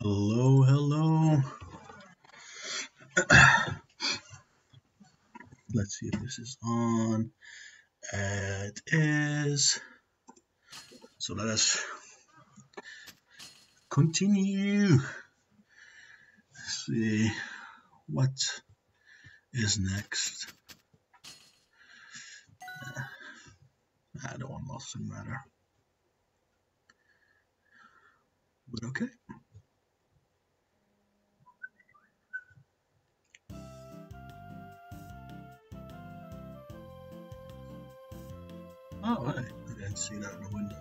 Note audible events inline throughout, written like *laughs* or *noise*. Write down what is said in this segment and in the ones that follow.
Hello, hello. Let's see if this is on. It is. So let us continue. Let's see what is next. I don't want to matter. But okay. Oh, right. I didn't see that in the window.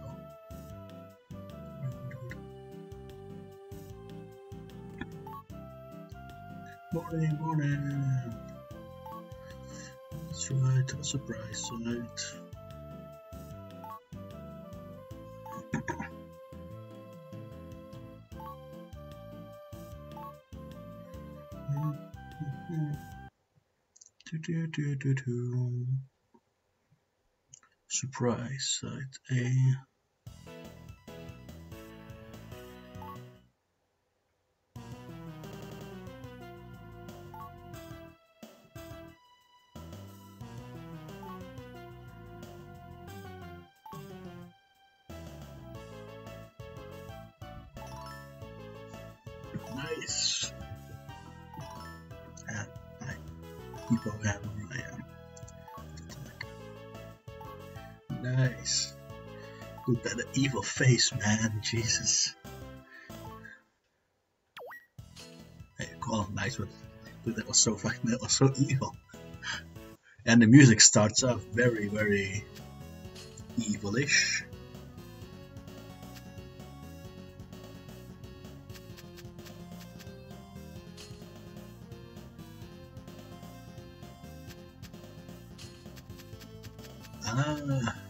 Morning, morning. That's right, a surprise site. *laughs* do, do, do, do, do. Surprise site A. face, man. Jesus. Hey, cool, nice one. But that was so fucking, that was so evil. And the music starts off very, very evilish. Ah.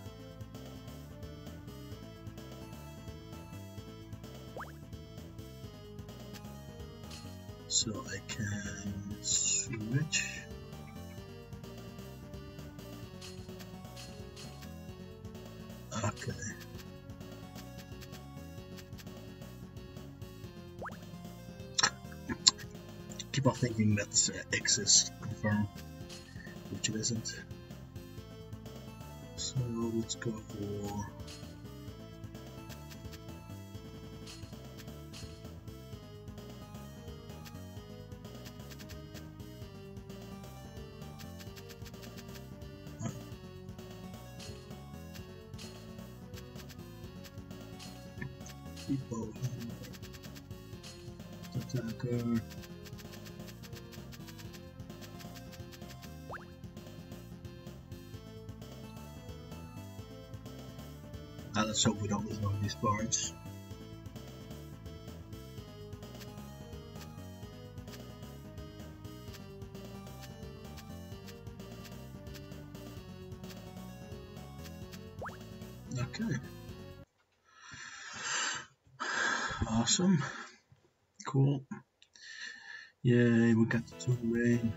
That's uh, is confirmed, which it isn't. So let's go for we don't lose one these parts. Okay. Awesome. Cool. Yay, we got the two rain.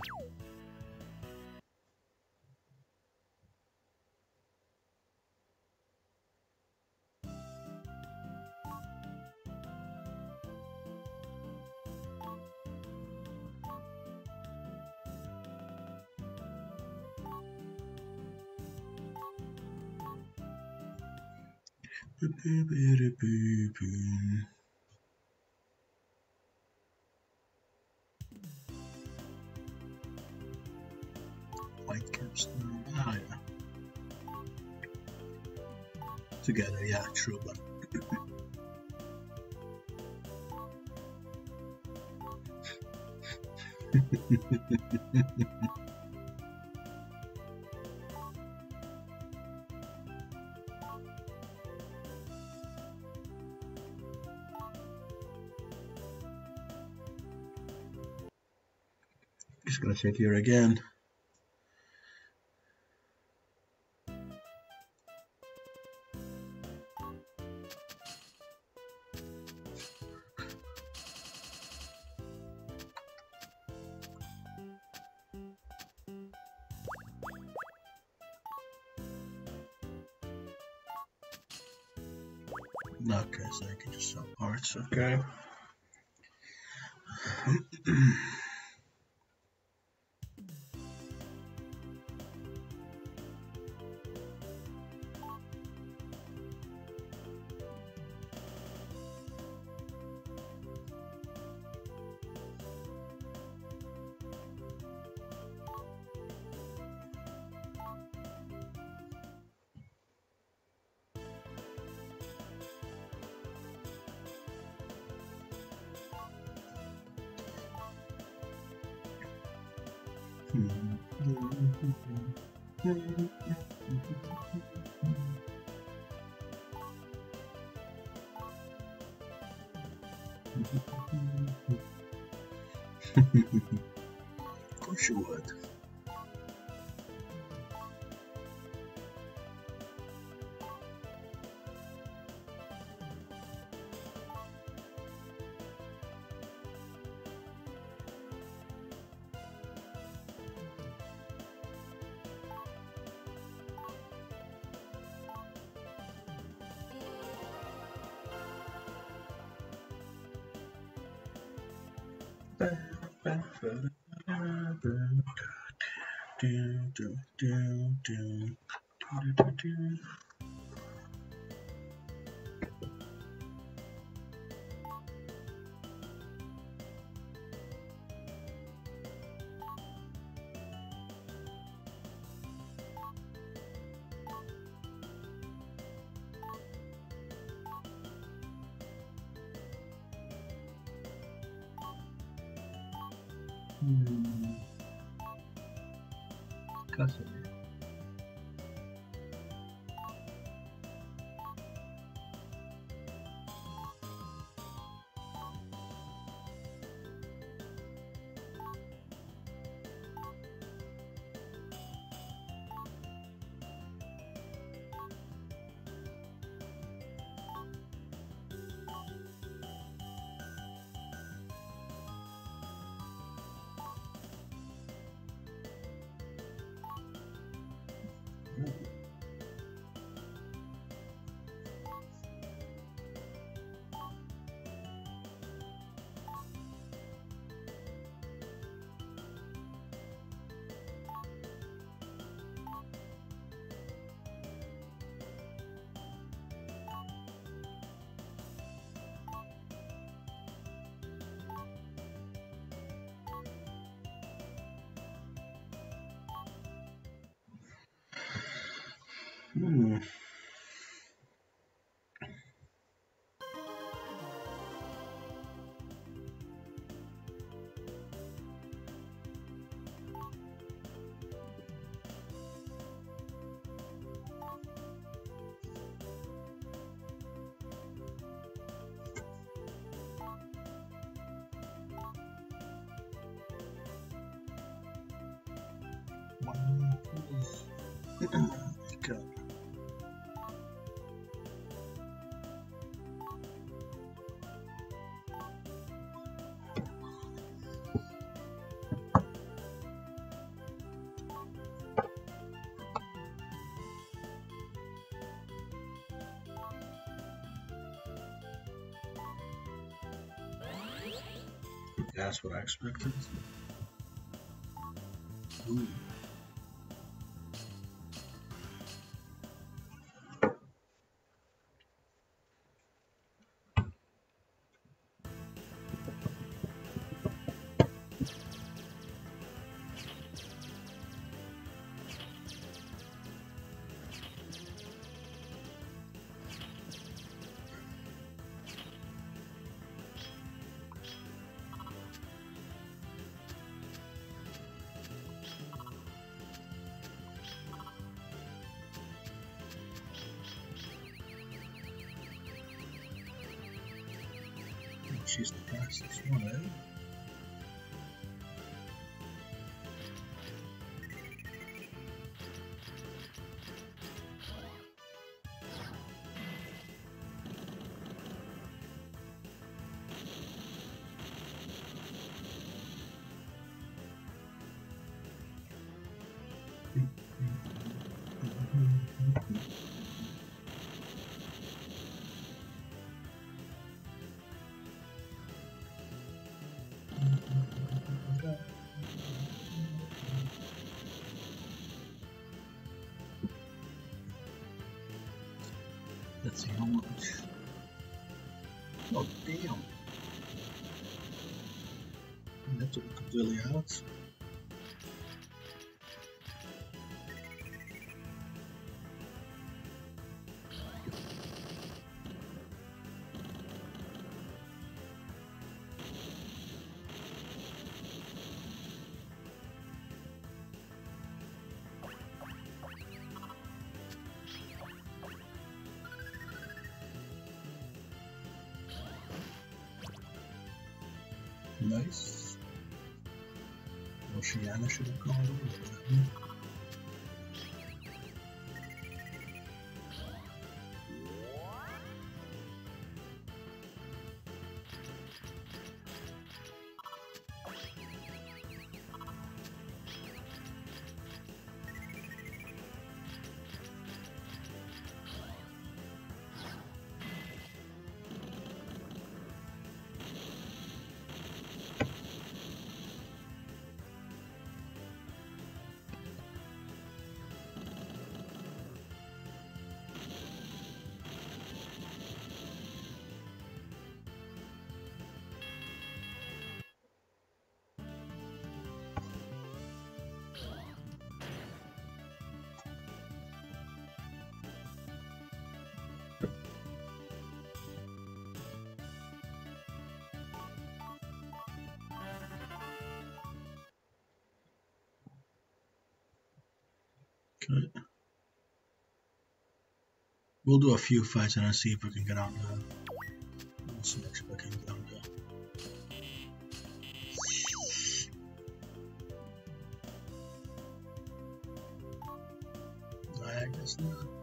White capstone. Ah, yeah. Together, yeah, true, but. *laughs* check here again. Okay, so I can just sell parts, okay. Of course you would. Hmm. One, That's what I expected. Ooh. Let's see how much. Oh damn! That took really out. Oceana should have gone over. Okay. We'll do a few fights and see if we can get on the. We'll see if we can get out there. I guess not.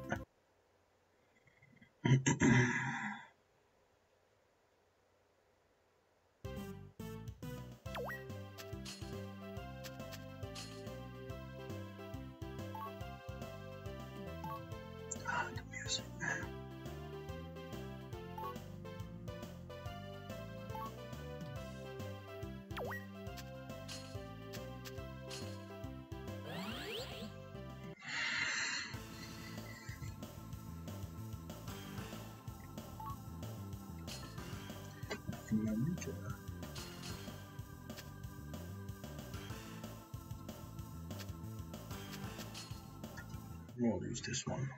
Use this one.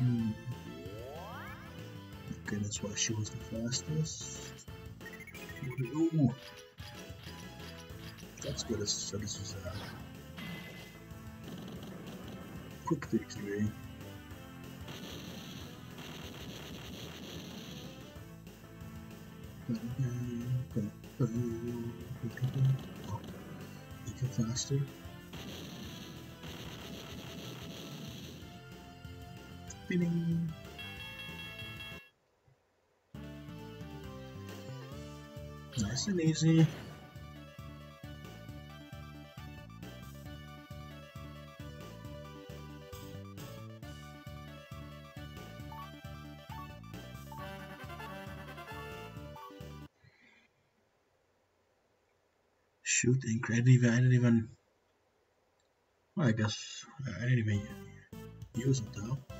Hmm. Okay, that's why she was the fastest. Ooh. That's good. So this is a quick victory. Oh, faster. Nice and easy. Shoot, incredible. I didn't even. Well, I guess I didn't even use it though.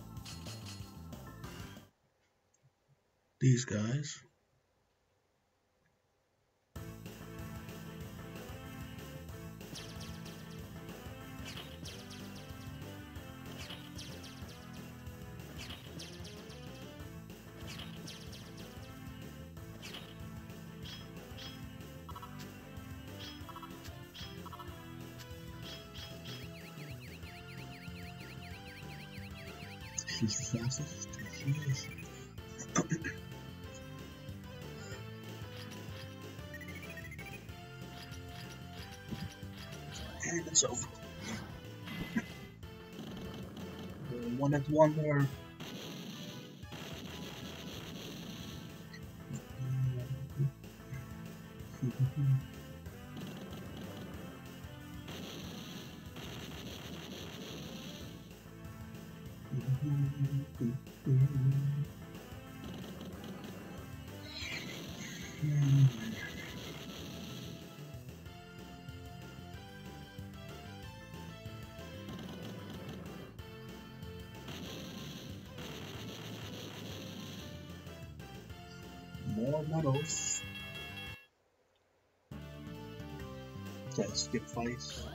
these guys. She's the fastest. She is. And it's over. *laughs* One at one More medals. Okay, skip fights.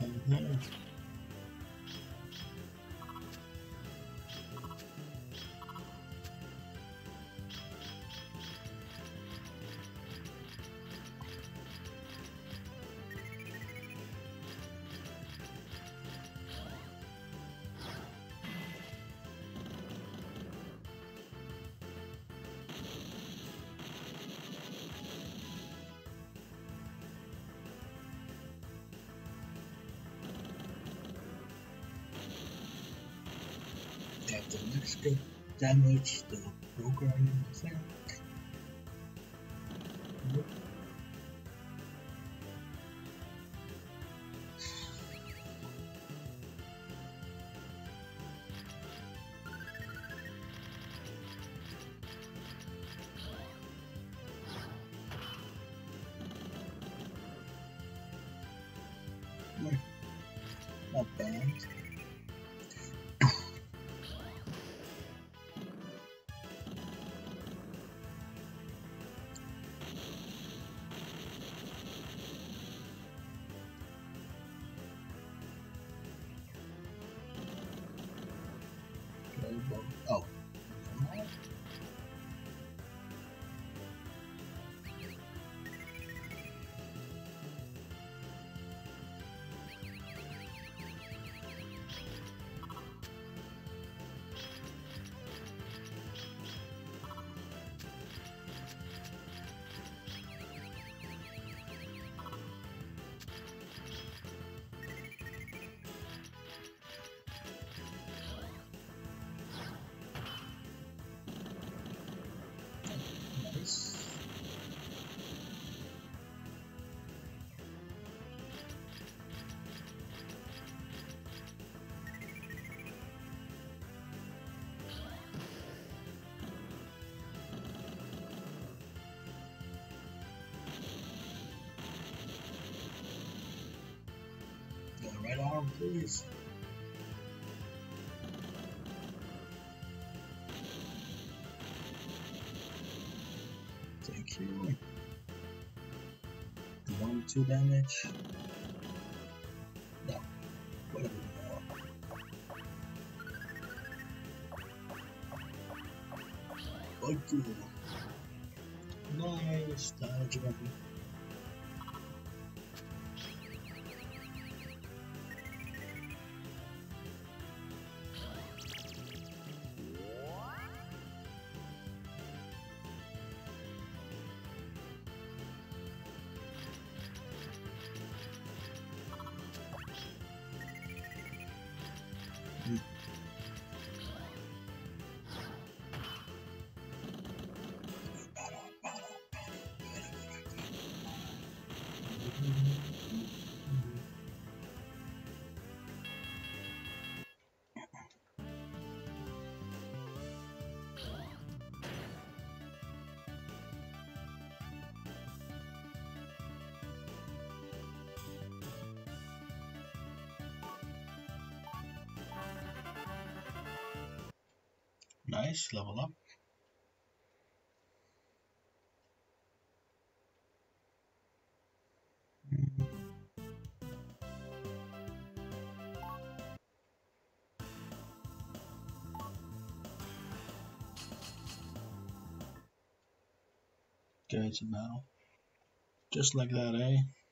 Mhm. The good damage, the program, I think. Hmm. Not bad. Please. Thank you. One, two damage. No, whatever. Nice dodge, Nice, level up. It's a battle. Just like that, eh?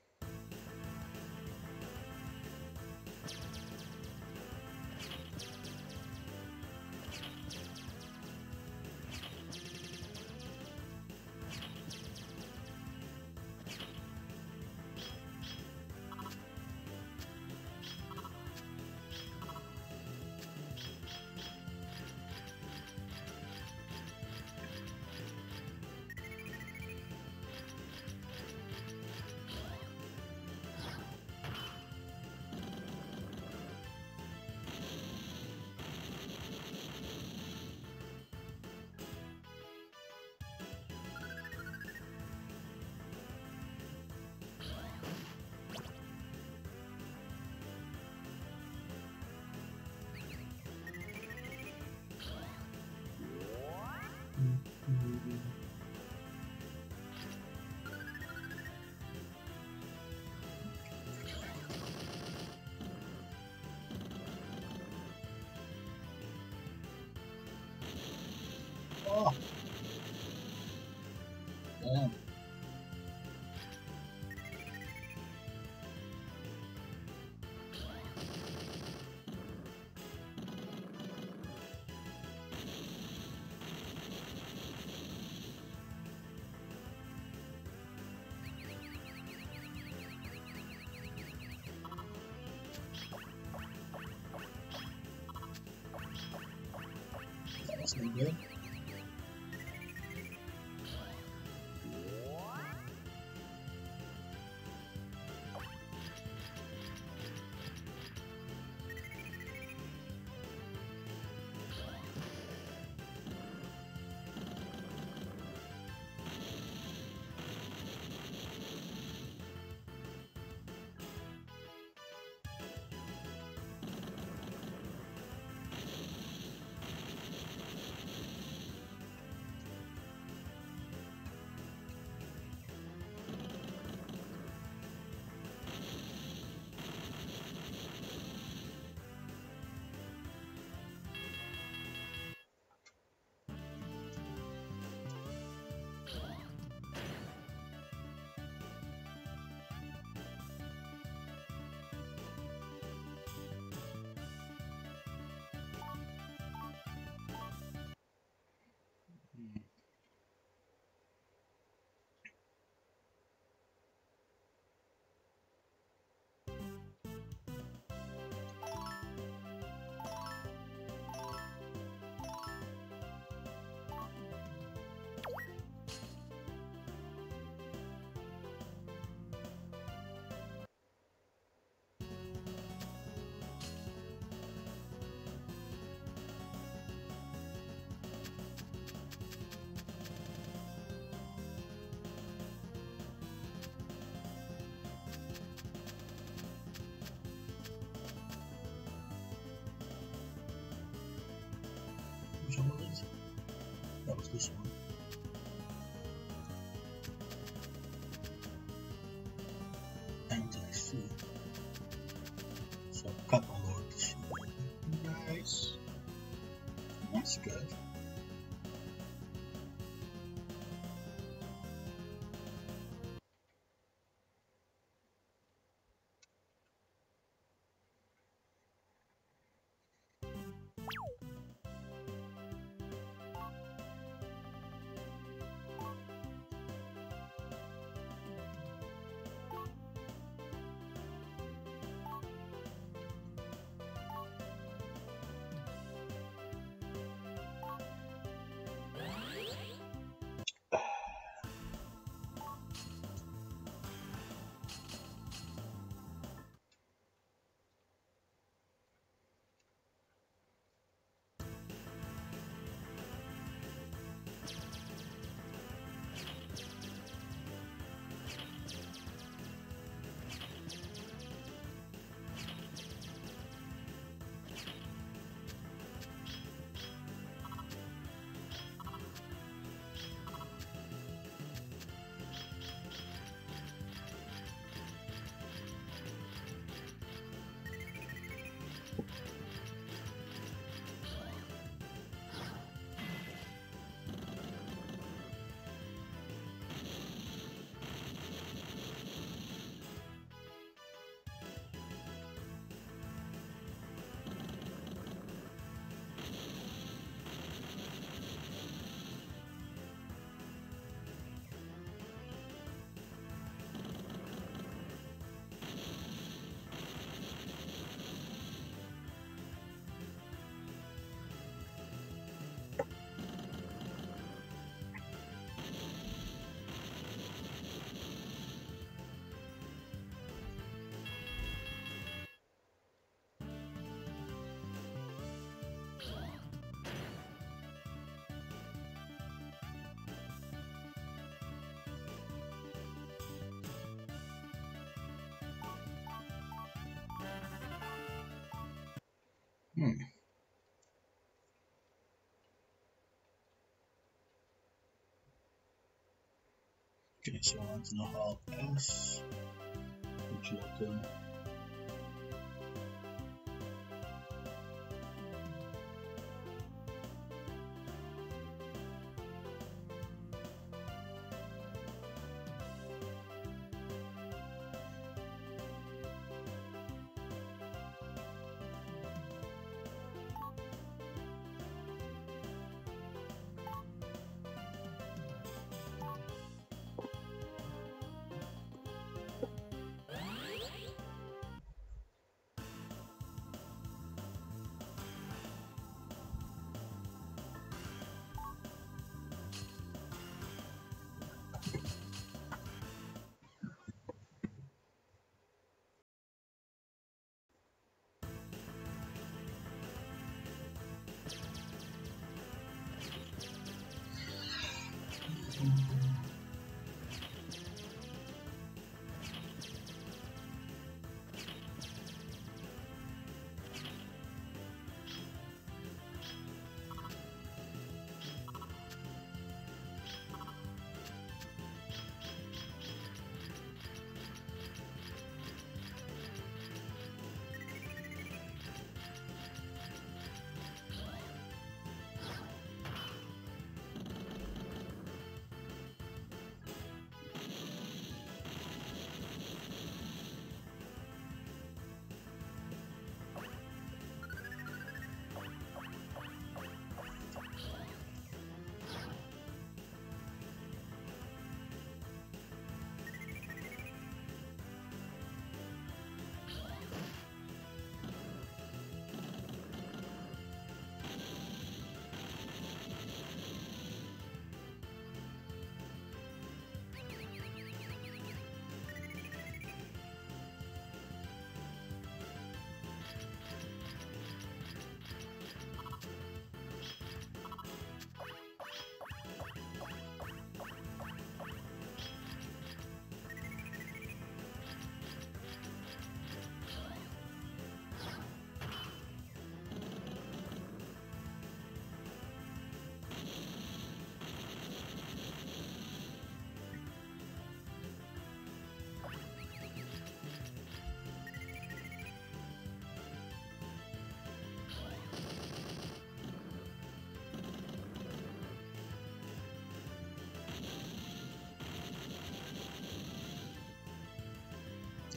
That was no good. Which Okay, so to the Hall S, which will do.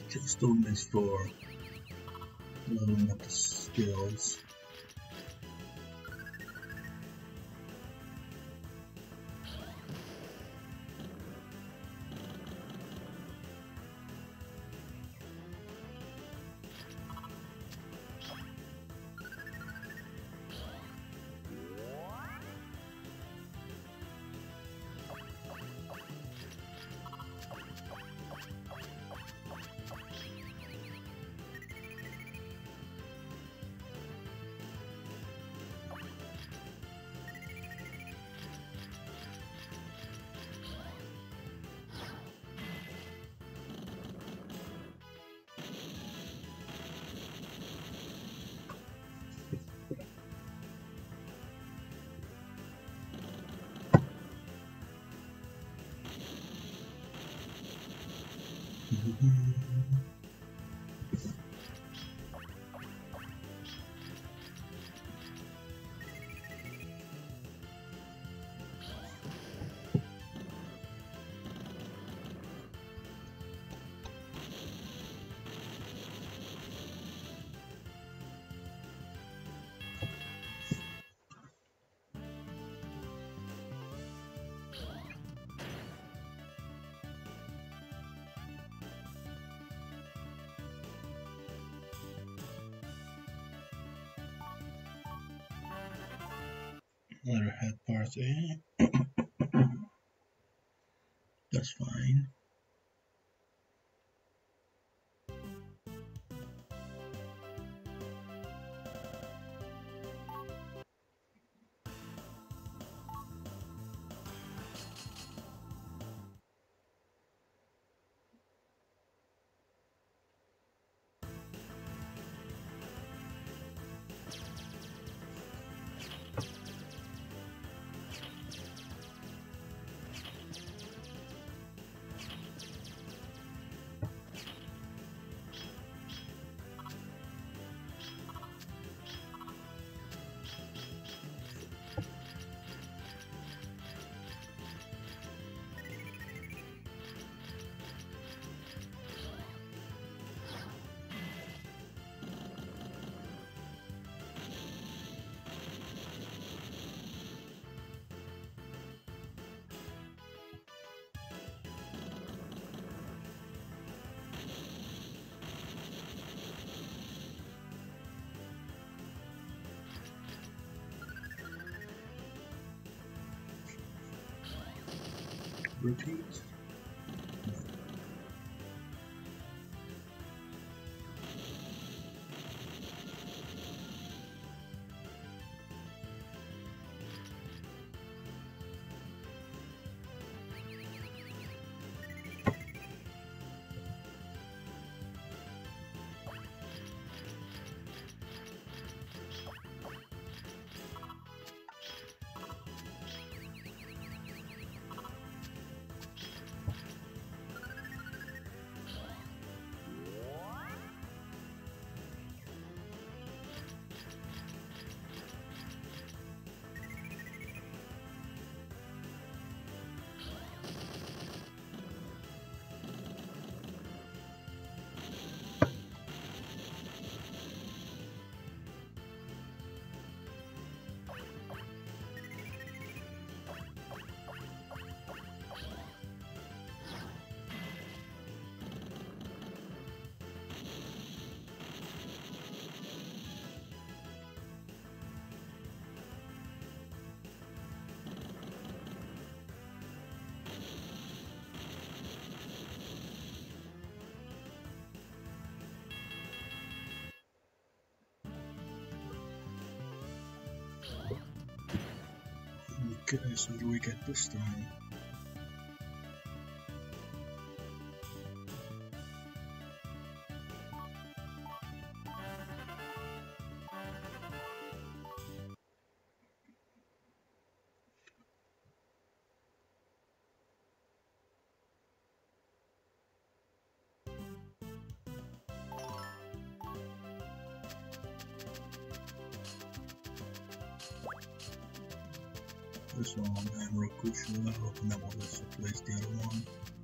Stone is for leveling up the skills. Letterhead party. That's repeat? So what do we get this time? This one, I'm Rokusho, I hope that will just replace the other one.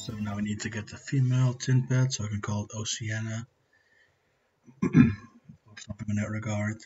So now we need to get the female tin so I can call it Oceana. or something in that regard.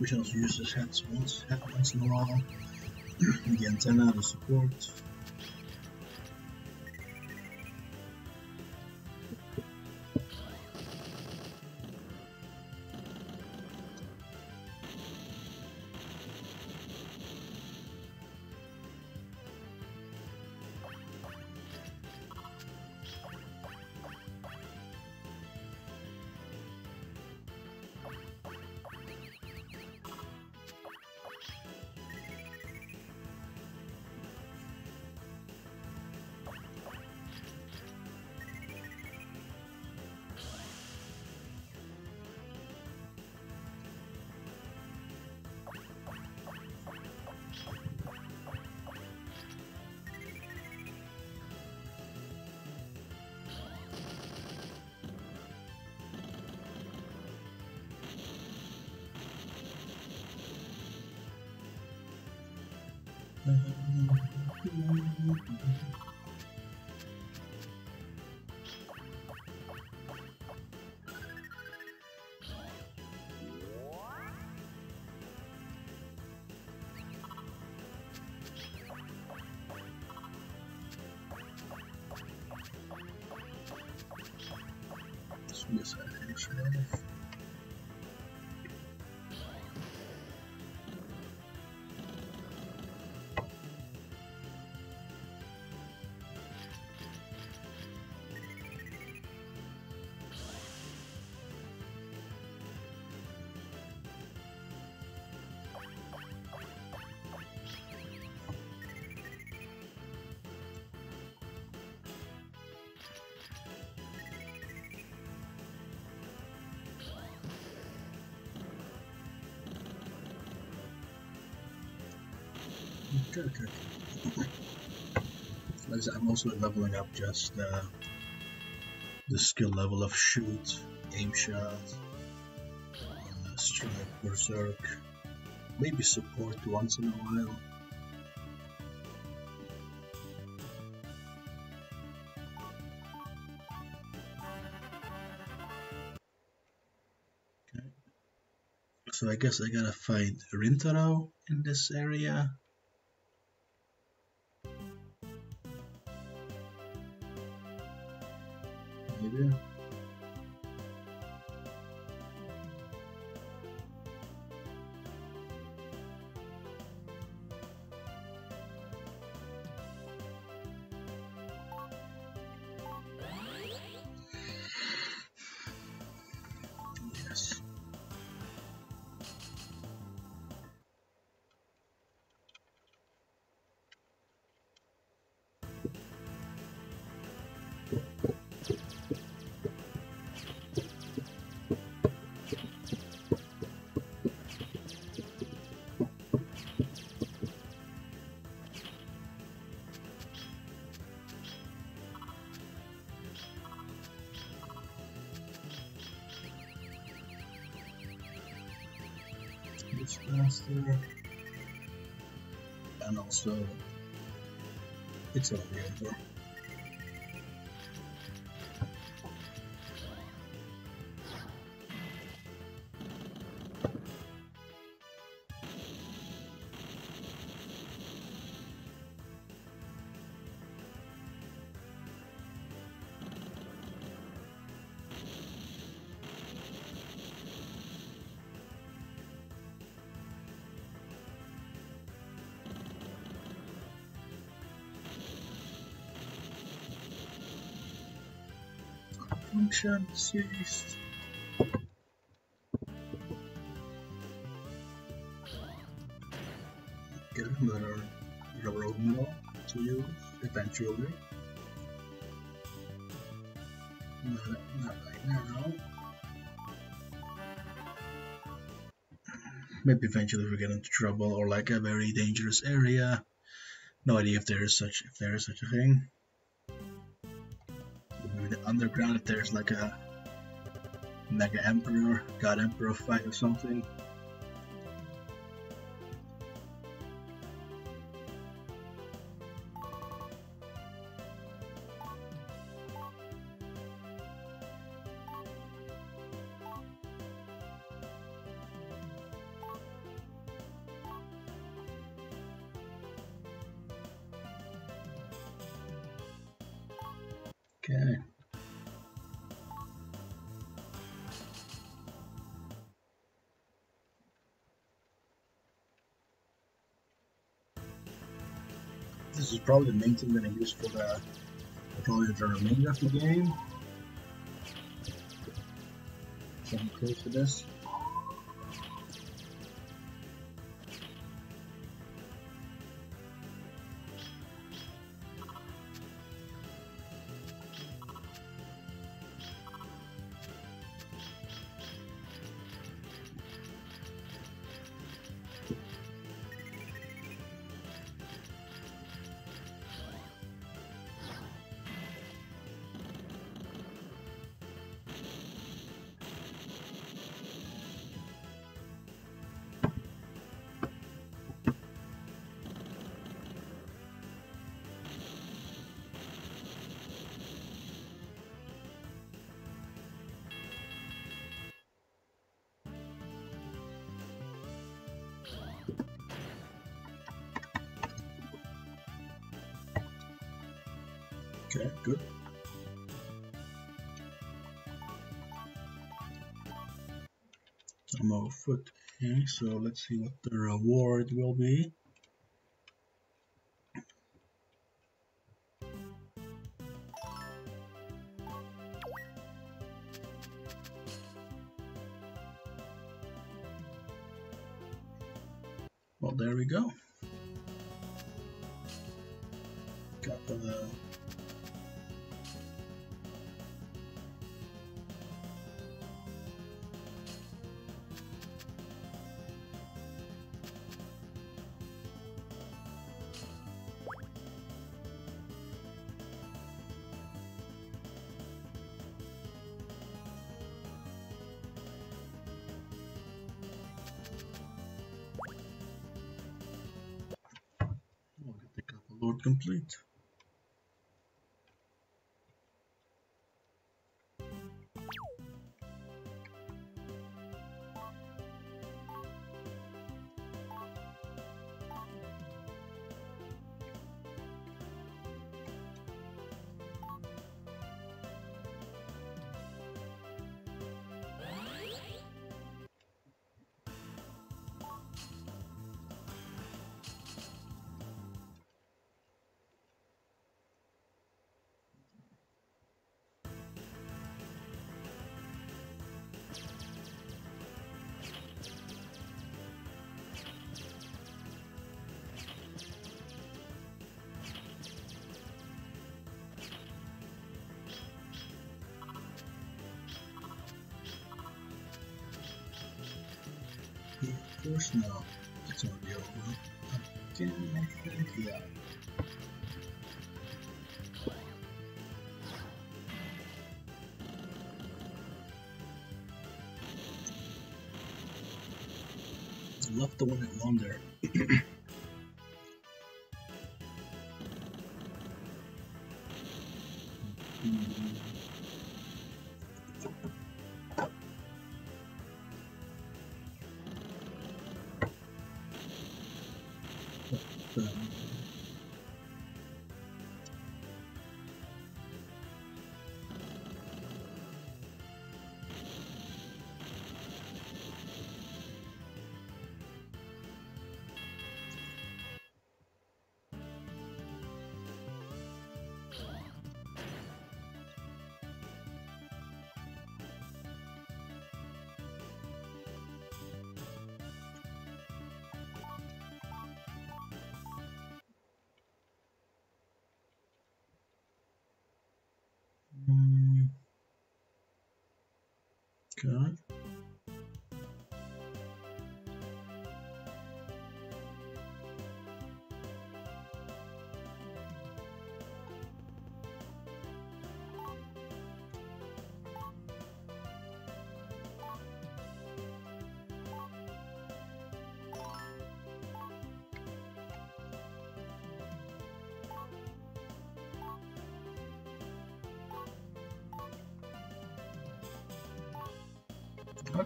We can also use this heads once, head once in a while. the antenna, the support. I said, I'm also leveling up just uh, the skill level of shoot, aim shot, uh, strike, berserk, maybe support once in a while. Okay. So I guess I gotta find Rintaro in this area. Function ceased. Get another railroad middle to use eventually. Not, not right now. Maybe eventually we get into trouble or like a very dangerous area. No idea if there is such if there is such a thing. Underground if there's like a Mega Emperor, God Emperor fight or something. Probably the main thing that I use for the probably the remainder of the game. So I'm close to this. Okay, good. I'm over foot. Okay, so let's see what the reward will be. conflito. Already over. Again, I yeah. Love the one at Wonder. Okay.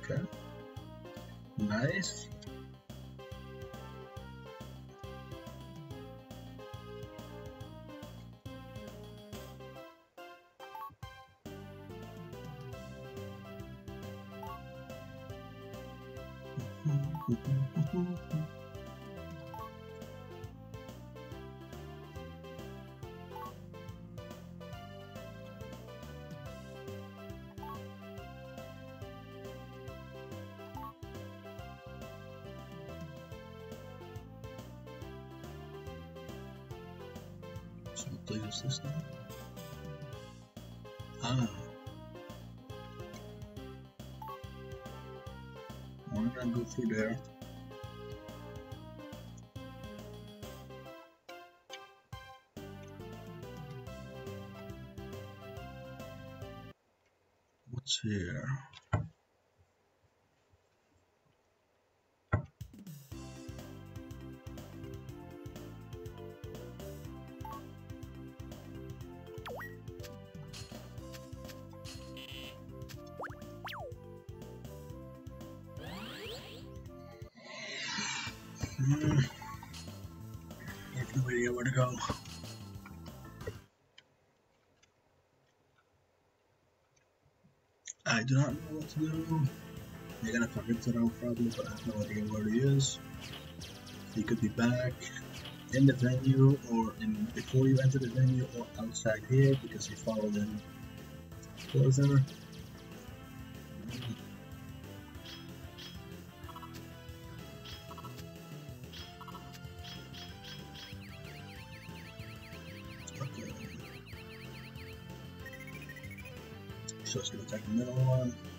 Okay. Nice. Go through there? What's here? Go. I do not know what to do. They're gonna convince it out probably, but I have no idea where he is. He could be back in the venue or in before you enter the venue or outside here because he followed in Floor middle one.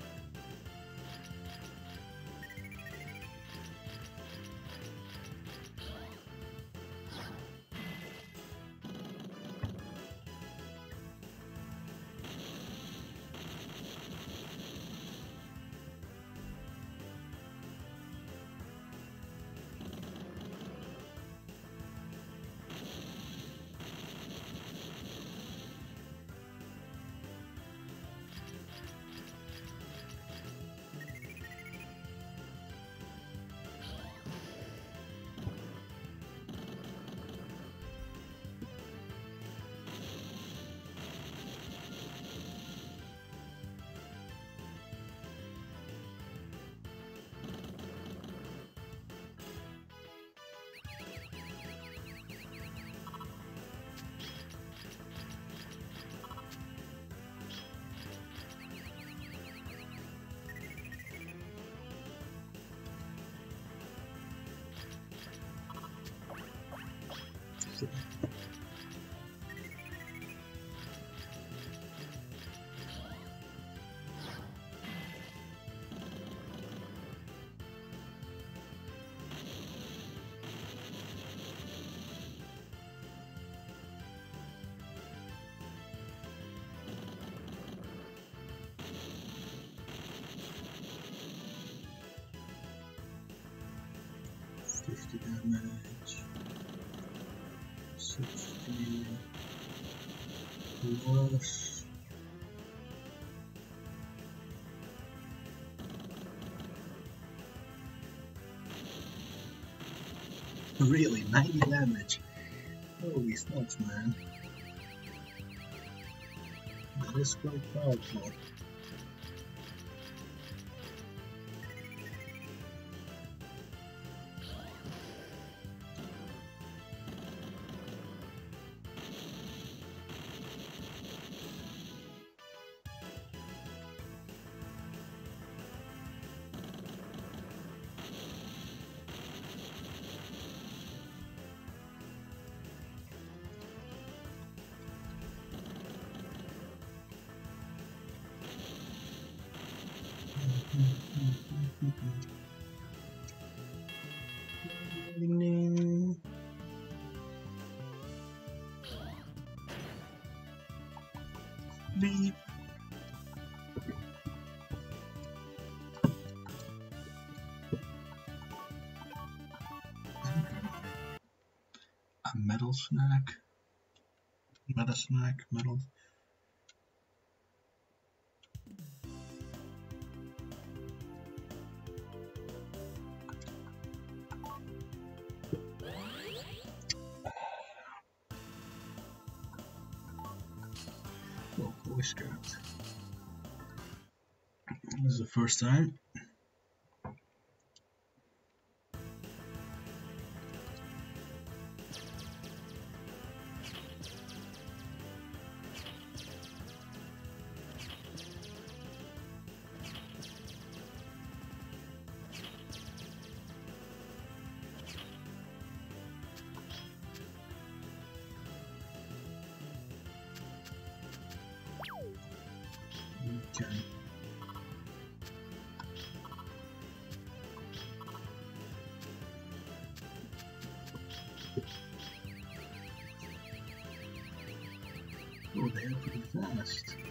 Fifty damage. Sixty plus. Really, 90 damage. Holy smokes, man. That is quite powerful. Metal snack. Meta snack, metal. Oh, Boy Scout. This is the first time. Okay. Oh, they're pretty fast.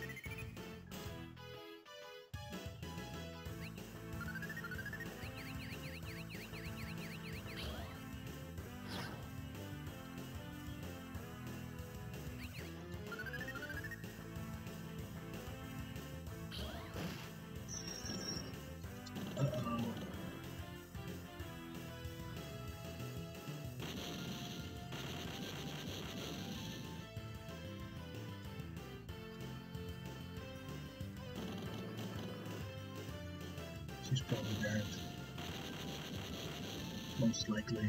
She's probably dead. Most likely.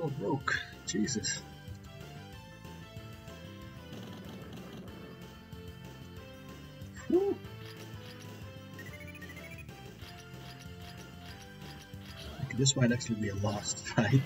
Still broke. Jesus. Whew. This might actually be a lost *laughs* fight.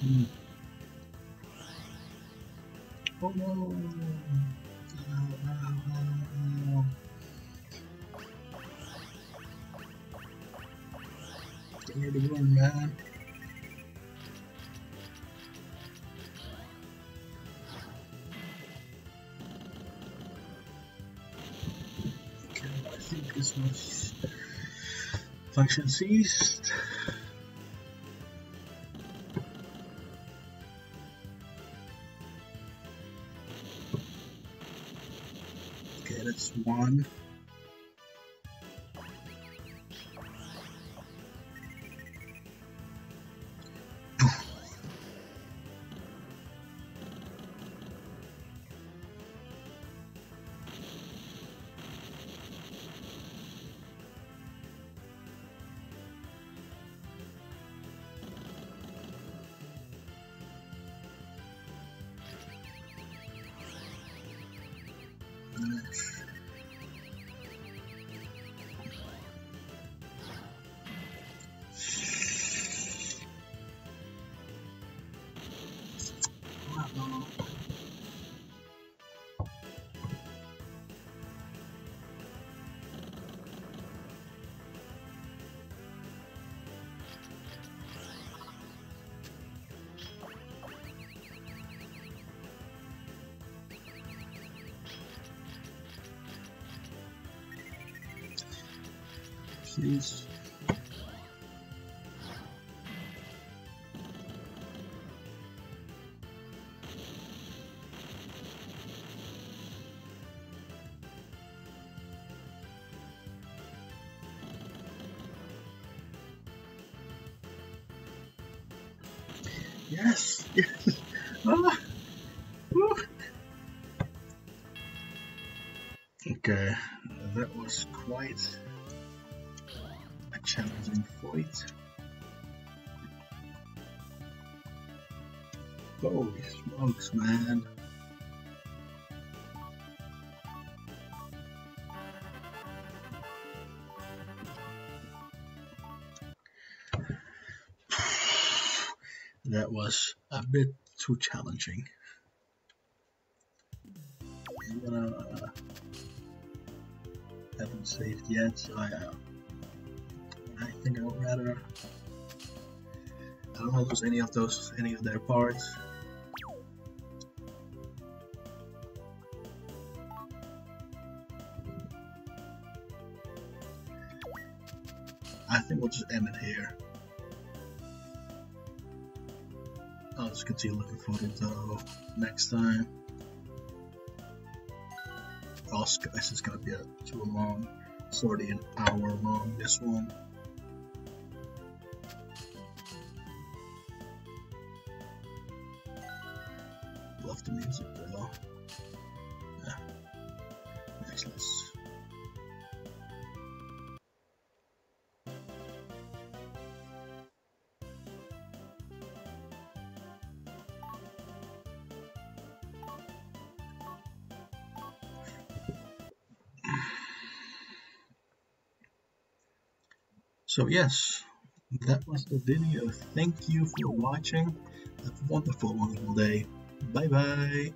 Oh no! Run, man. I think this was function ceased. Please. Yes! Yes! *laughs* Ah. Okay, that was quite challenging. Holy smokes, man. that was a bit too challenging. I'm gonna uh, haven't saved yet, so I uh, I think I would rather I don't want to lose any of those any of their parts. I think we'll just end it here. I'll just continue looking for it though next time. Also, this is gonna be a too long. It's already an hour long. This one. So yes, that was the video. Thank you for watching. Have a wonderful, wonderful day. Bye bye.